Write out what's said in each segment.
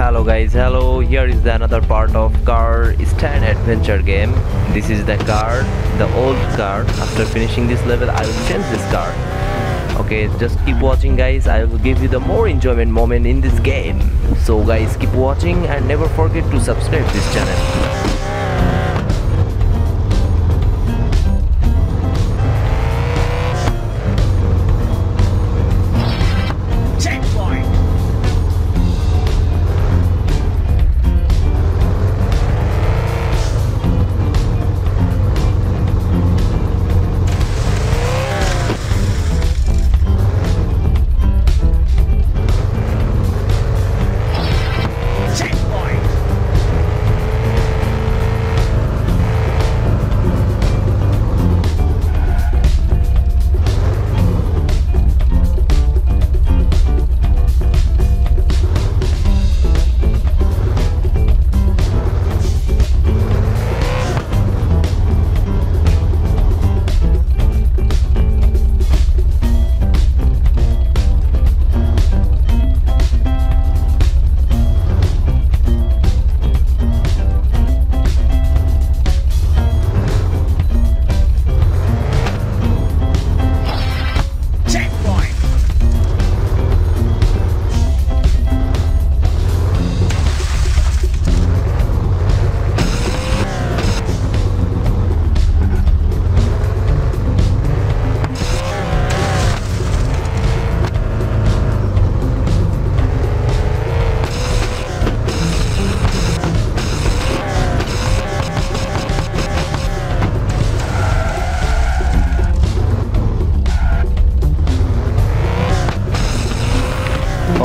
Hello guys, hello. Here is the another part of car stunt adventure game. This is the car, the old car. After finishing this level, I will change this car. Okay, just keep watching guys. I will give you the more enjoyment moment in this game. So guys, keep watching and never forget to subscribe this channel.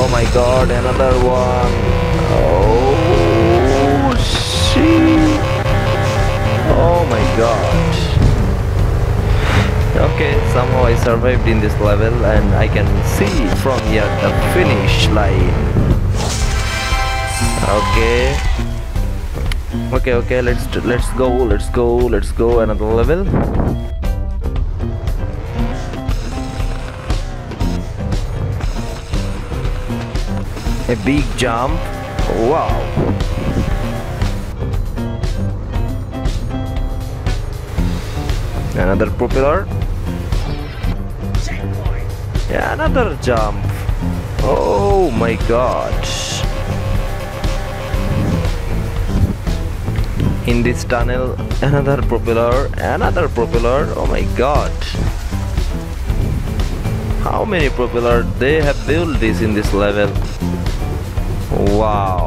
Oh my god, another one. Oh shit. Oh my god. Okay, somehow I survived in this level and I can see from here the finish line. Okay. Okay, okay, let's let's go, let's go, let's go another level. A big jump. Wow. Another propeller. Yeah, another jump. Oh my god. In this tunnel, another propeller, another propeller. Oh my god. How many propeller they have built this in this level? Wow.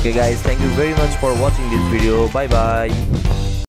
Okay guys, thank you very much for watching this video. Bye bye.